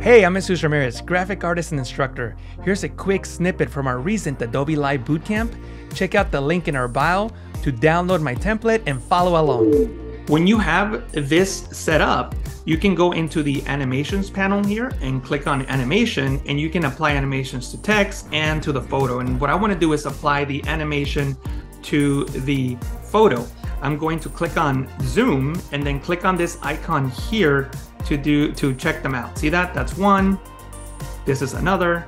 Hey, I'm Jesus Ramirez, graphic artist and instructor. Here's a quick snippet from our recent Adobe Live Bootcamp. Check out the link in our bio to download my template and follow along. When you have this set up, you can go into the animations panel here and click on animation and you can apply animations to text and to the photo. And what I wanna do is apply the animation to the photo. I'm going to click on zoom and then click on this icon here to do to check them out. See that? That's one. This is another.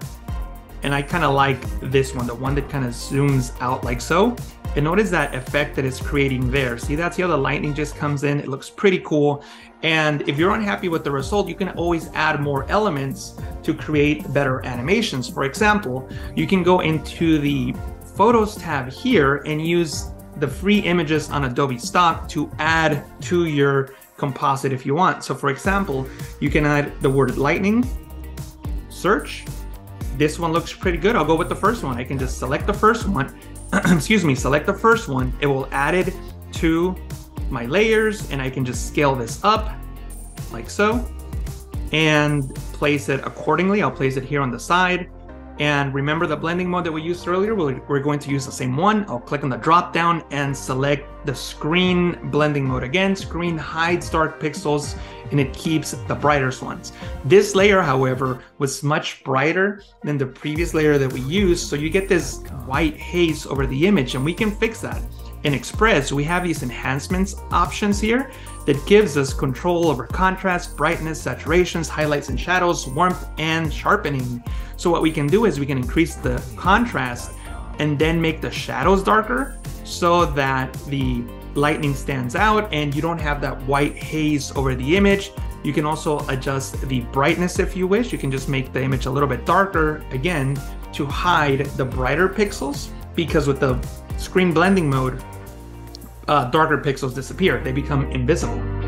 And I kind of like this one, the one that kind of zooms out like so. And notice that effect that it's creating there. See, that's how the lightning just comes in. It looks pretty cool. And if you're unhappy with the result, you can always add more elements to create better animations. For example, you can go into the Photos tab here and use the free images on Adobe Stock to add to your composite if you want. So for example, you can add the word lightning, search. This one looks pretty good. I'll go with the first one. I can just select the first one excuse me, select the first one. It will add it to my layers and I can just scale this up like so and place it accordingly. I'll place it here on the side. And remember the blending mode that we used earlier? We're going to use the same one. I'll click on the drop down and select the screen blending mode again. Screen hides dark pixels and it keeps the brightest ones. This layer, however, was much brighter than the previous layer that we used. So you get this white haze over the image and we can fix that. In Express, we have these enhancements options here that gives us control over contrast, brightness, saturations, highlights and shadows, warmth, and sharpening. So what we can do is we can increase the contrast and then make the shadows darker so that the lightning stands out and you don't have that white haze over the image. You can also adjust the brightness if you wish. You can just make the image a little bit darker again to hide the brighter pixels because with the screen blending mode, uh, darker pixels disappear. They become invisible.